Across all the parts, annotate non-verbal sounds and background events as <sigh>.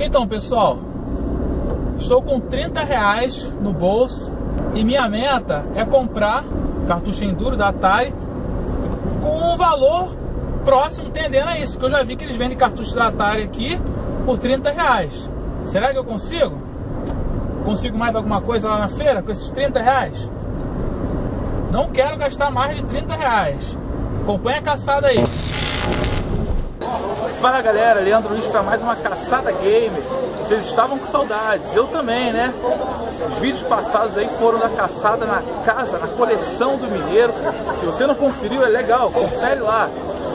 Então, pessoal, estou com 30 reais no bolso e minha meta é comprar cartucho Enduro da Atari com um valor próximo tendendo a isso, porque eu já vi que eles vendem cartuchos da Atari aqui por 30 reais. Será que eu consigo? Consigo mais alguma coisa lá na feira com esses 30 reais? Não quero gastar mais de 30 reais. Acompanha a caçada aí. Fala galera, Leandro Luiz para mais uma caçada gamer. Vocês estavam com saudades, eu também, né? Os vídeos passados aí foram da caçada na casa, na coleção do Mineiro. Se você não conferiu, é legal, confere lá.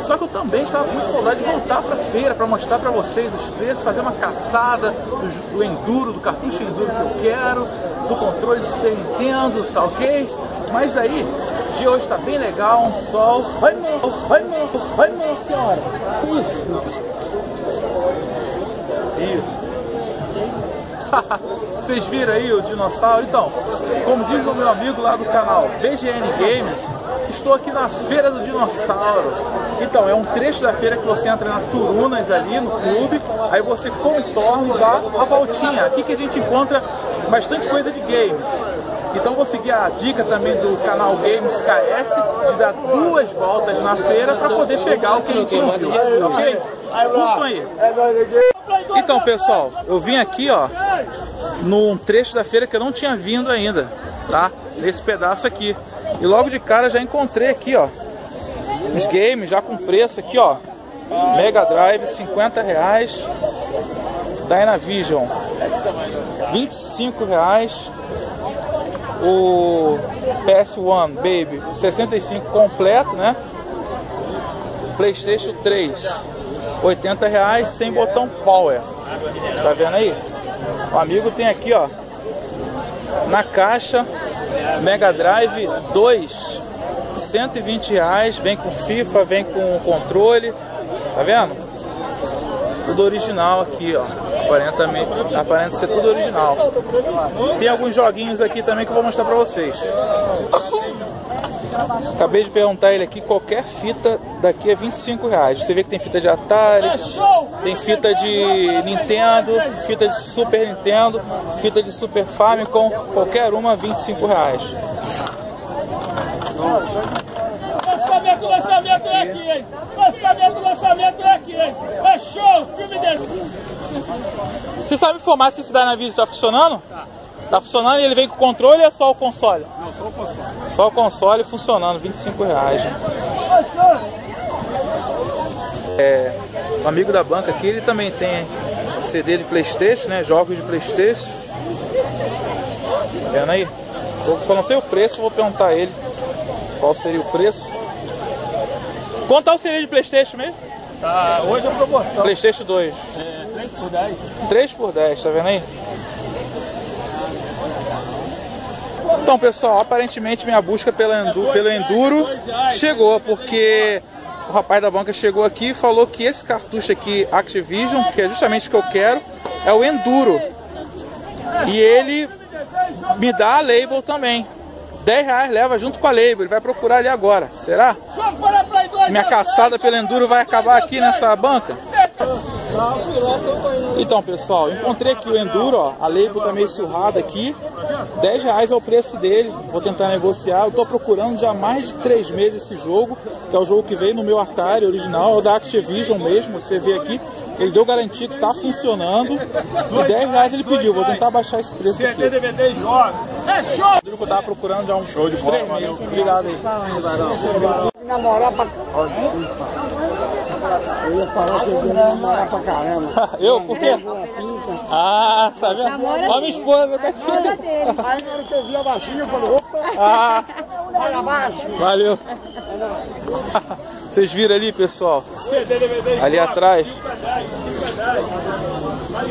Só que eu também estava com saudade de voltar para feira para mostrar para vocês os preços, fazer uma caçada do, do Enduro, do cartucho Enduro que eu quero, do controle Super Nintendo, tá ok? Mas aí, dia hoje está bem legal, um sol. Vai, moço, vai, moço, vai, moço, senhora. Isso. Isso. <laughs> Vocês viram aí o dinossauro? Então, como diz o meu amigo lá do canal VGN Games, estou aqui na Feira do Dinossauro. Então, é um trecho da feira que você entra na Turunas ali, no clube, aí você contorna dá a voltinha. Aqui que a gente encontra bastante coisa de games. Então vou seguir a dica também do canal Games KS de dar duas voltas na feira para poder pegar o que a gente não viu. Ok? Curtam aí. Então pessoal, eu vim aqui ó, num trecho da feira que eu não tinha vindo ainda, tá? Nesse pedaço aqui. E logo de cara já encontrei aqui ó, os games já com preço aqui ó. Mega Drive 50 reais, Dynavision 25 reais, o PS1 Baby 65 completo, né? PlayStation 3 80 reais sem botão Power. Tá vendo aí? O amigo tem aqui, ó, na caixa Mega Drive 2 120 reais, vem com FIFA, vem com controle, tá vendo? Tudo original aqui, ó. Aparenta, aparenta ser tudo original. Tem alguns joguinhos aqui também que eu vou mostrar pra vocês. Acabei de perguntar ele aqui, qualquer fita daqui é 25 reais. Você vê que tem fita de Atari, tem fita de Nintendo, fita de Super Nintendo, fita de Super Famicom, qualquer uma 25 reais. Lançamento, lançamento é aqui, hein? Lançamento, lançamento é aqui, hein? É show, filme dele. Você sabe informar se esse Dynavision está funcionando? Tá. Tá funcionando e ele vem com controle ou é só o console? Não, só o console. Só o console funcionando, 25 reais. É, um amigo da banca aqui, ele também tem CD de Playstation, né? Jogos de Playstation. Vendo aí? Eu só não sei o preço, vou perguntar a ele qual seria o preço. Quanto é o CD de Playstation mesmo? Tá, hoje é promoção. Playstation 2. É, 3 por 10. 3 por 10, tá vendo aí? Então, pessoal, aparentemente minha busca pelo enduro, pelo enduro chegou, porque o rapaz da banca chegou aqui e falou que esse cartucho aqui, Activision, que é justamente o que eu quero, é o Enduro. E ele me dá a label também. 10 reais leva junto com a label, ele vai procurar ali agora. Será? Minha caçada pelo Enduro vai acabar aqui nessa banca? Então pessoal, encontrei aqui o Enduro, ó, a label tá meio surrada aqui 10 reais é o preço dele, vou tentar negociar. Eu tô procurando já há mais de 3 meses esse jogo, que é o jogo que veio no meu Atari original, é o da Activision mesmo, você vê aqui. Ele deu garantia que tá funcionando e 10 reais ele pediu, vou tentar baixar esse preço aqui. DVD joga. É show! que eu tava procurando já um show de bola, valeu. Obrigado aí. Namorar pra... Eu ia falar que eu ia namorar pra caramba. <laughs> eu? Por quê? Ah, tá vendo? Olha minha esposa tá aqui. Aí na hora que eu vi a baixinha, eu falei, opa, Ah, vai abaixo. valeu. Vocês viram ali, pessoal? Ali atrás.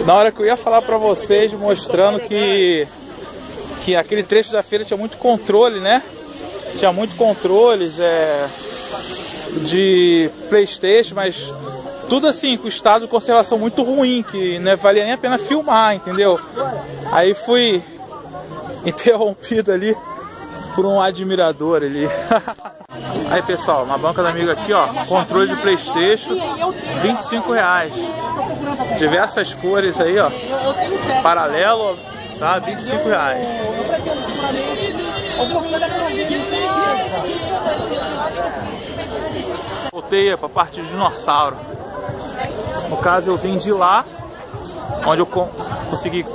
Na hora que eu ia falar pra vocês, mostrando que que aquele trecho da feira tinha muito controle, né? Tinha muito controles é, de Playstation, mas tudo assim, com estado de conservação muito ruim, que não valia nem a pena filmar, entendeu? Aí fui <laughs> interrompido ali por um admirador ali. <laughs> Aí pessoal, uma banca do amigo aqui, ó, controle de Playstation, 25 reais. Diversas cores aí, ó. Paralelo, tá? 25 reais. Voltei para a parte de dinossauro. No caso, eu vim de lá, onde eu consegui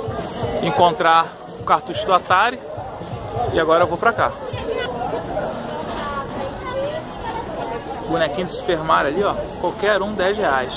encontrar o cartucho do Atari. E agora eu vou para cá. Bonequinho de Super Mario ali, ó. Qualquer um 10 reais.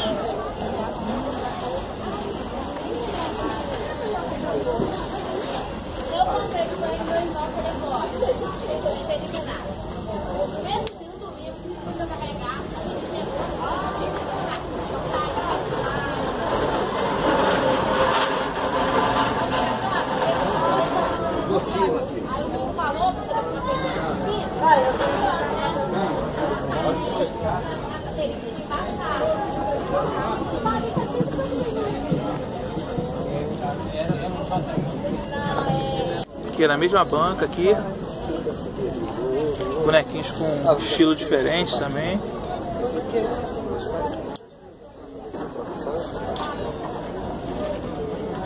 Aqui na mesma banca aqui. Bonequinhos com estilo diferente também.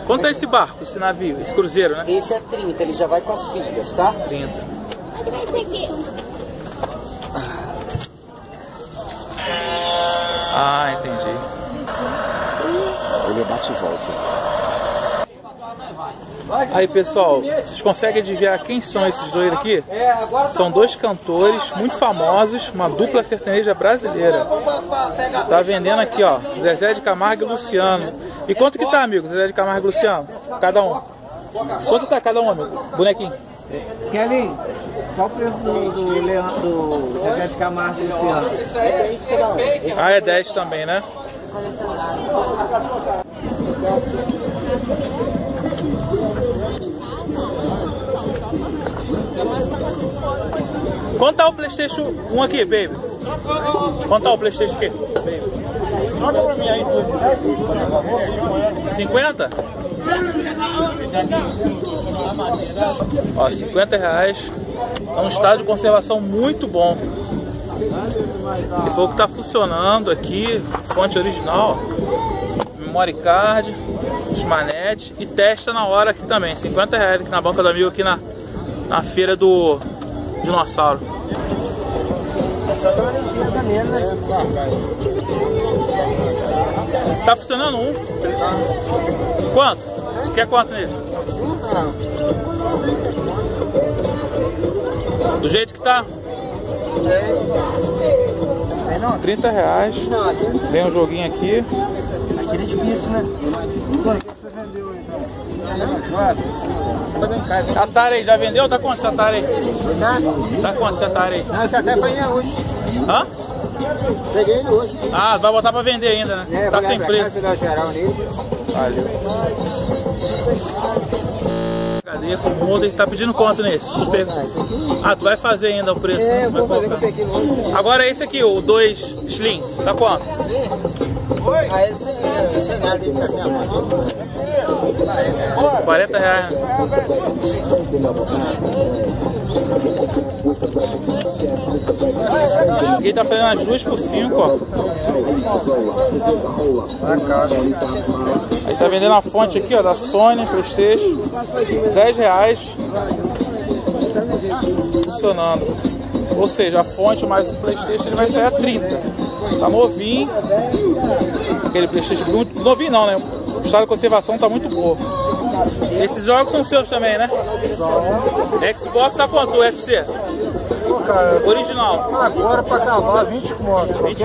Quanto é esse barco, esse navio, esse cruzeiro, né? Esse é 30, ele já vai com as pilhas, tá? 30. Ah, entendi. Ele bate e volta. Aí pessoal, vocês conseguem adivinhar quem são esses dois aqui? São dois cantores muito famosos, uma dupla sertaneja brasileira. Tá vendendo aqui, ó, Zezé de Camargo e Luciano. E quanto que tá, amigo, Zezé de Camargo e Luciano? Cada um. Quanto tá cada um, amigo? Bonequinho. Kevin, qual o preço do, do, Leandro, do Zezé de Camargo e Luciano? Ah, é 10 também, né? Quanto tá o Playstation 1 aqui, baby? Quanto tá o Playstation aqui? Olha pra mim aí, 50? Ó, 50 reais. É um estado de conservação muito bom. E foi o que tá funcionando aqui, fonte original, memory card, os manetes e testa na hora aqui também. 50 reais aqui na banca do amigo aqui na, na feira do dinossauro. Tá funcionando um? Quanto? Quer quanto nele? Do jeito que tá? 30 reais. Vem um joguinho aqui. Aqui é difícil, né? Atari aí, já vendeu? Tá quanto esse Atari aí? Tá quanto esse Atari aí? Não, esse até apanhei hoje. Hã? Peguei ele hoje. Ah, vai botar pra vender ainda, né? É, tá sem pra preço. casa, dar geral nele. Valeu. Cadê com o mundo? Tá pedindo quanto nesse? Tu pega- Ah, esse tu vai fazer ainda o preço. É, né? Vai vou fazer que eu peguei. Agora esse aqui, o 2 Slim, tá quanto? Ah, ele sem, sem nada, ele fica sem a mão. 40 reais. Ele tá fazendo as duas por 5, ó. Aí tá vendendo a fonte aqui, ó, da Sony, Playstation. 10 reais. Funcionando. Ou seja, a fonte mais o Playstation ele vai sair a 30. Tá novinho. Aquele Playstation novinho não, né? O estado de conservação tá muito boa. Esses jogos são seus também, né? Xbox tá quanto o UFC? Original. Agora pra cavar 20 contos. 20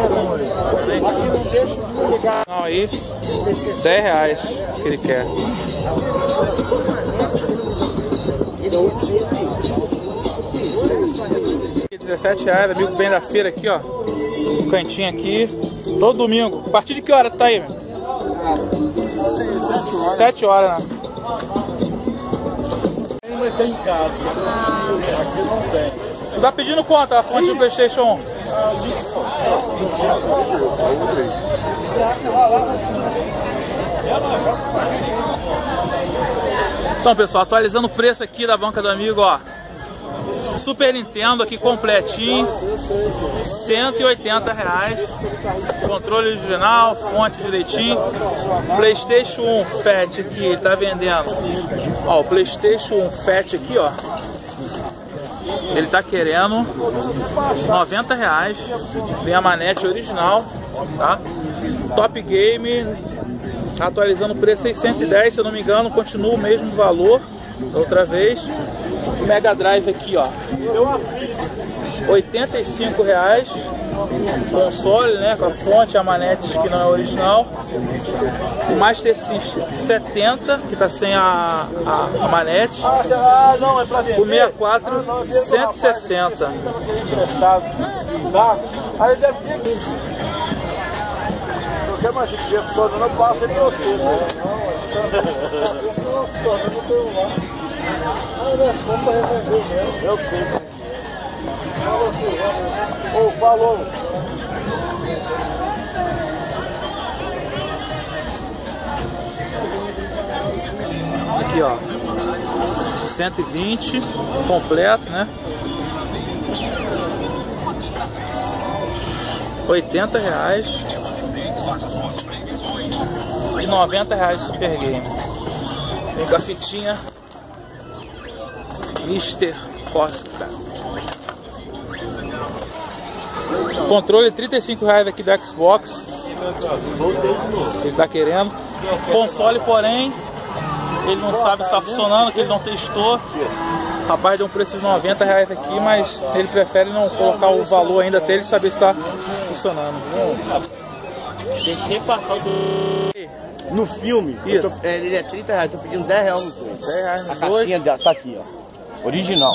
Não, aí 10 reais que ele quer. Aqui, 17 reais, amigo vem da feira aqui, ó. Um cantinho aqui. Todo domingo. A partir de que hora tá aí, meu? 7 horas, né? Mas tem em casa. Aqui não tem. Tu tá pedindo quanto a fonte do Playstation 1? Então pessoal, atualizando o preço aqui da banca do amigo, ó. Super Nintendo aqui completinho, 180 reais. Controle original, fonte direitinho. Playstation 1 Fat aqui, tá vendendo. Ó, o Playstation 1 Fat aqui, ó. Ele tá querendo 90 reais. Vem a manete original, tá? Top Game, atualizando o preço 610, se eu não me engano, continua o mesmo valor da outra vez. O Mega Drive aqui, ó. 85 reais. Console, né? Com a fonte, a manete que não é original. O Master System 70, que tá sem a, a, a manete. Ah, não, é pra vender. O 64, 160. Emprestado. Tá? Aí deve ter aqui. Qualquer mais gente funcionando, eu passo aí pra você, né? Esse não funciona, não tem lá. Ah, mesmo. Eu sei. Fala assim, Ô, falou. Aqui, ó. 120 completo, né? 80 reais e 90 reais Super Game. Vem com a fitinha Mister Costa. Controle 35 reais aqui do Xbox. Ele tá querendo. Console, porém, ele não sabe se está funcionando, que ele não testou. O rapaz deu um preço de 90 reais aqui, mas ele prefere não colocar o valor ainda até ele saber se está funcionando. Deixei passar do... No filme, tô- é, ele é 30 reais, tô pedindo 10 reais no dois. 10 reais A nos dois. caixinha dela tá aqui, ó. Original.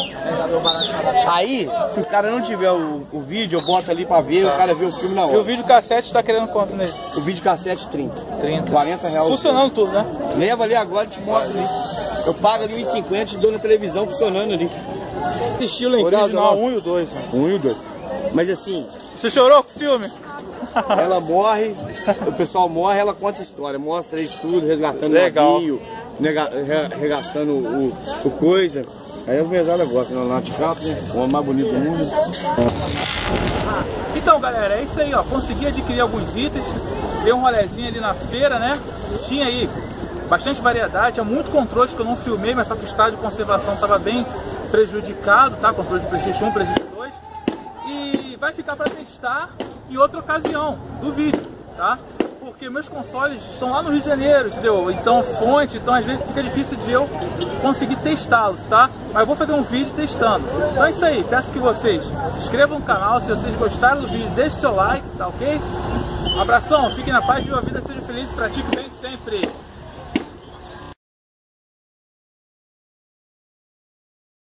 Aí, se o cara não tiver o, o vídeo, eu boto ali pra ver, o cara vê o filme na E o hora. vídeo cassete está querendo quanto nele? O vídeo cassete 30. 30. 40 reais. Funcionando tudo, né? Leva ali agora e te mostro ali. Eu pago ali 1,50 e dou na televisão funcionando ali. Assistiu lá em casa, Original ó. 1 e o 2. né? Um e o dois. Mas assim, Você chorou com o filme? <laughs> ela morre, o pessoal morre, ela conta a história, mostra isso tudo, resgatando Legal. o navio, nega- re- resgatando o, o coisa. Aí as mesadas gostam, né? Nath Capo, o mais bonito do mundo. Então, galera, é isso aí, ó. Consegui adquirir alguns itens. Dei um rolezinho ali na feira, né? Tinha aí bastante variedade, tinha muito controles que eu não filmei, mas só que o estado de conservação estava bem prejudicado, tá? Controle de PlayStation 1, PlayStation 2. E vai ficar para testar em outra ocasião do vídeo, tá? Porque meus consoles estão lá no Rio de Janeiro, entendeu? Então fonte, então às vezes fica difícil de eu conseguir testá-los, tá? Mas eu vou fazer um vídeo testando. Então é isso aí, peço que vocês se inscrevam no canal, se vocês gostaram do vídeo, deixe seu like, tá ok? Abração, fiquem na paz, viva a vida, sejam felizes, pratique bem sempre.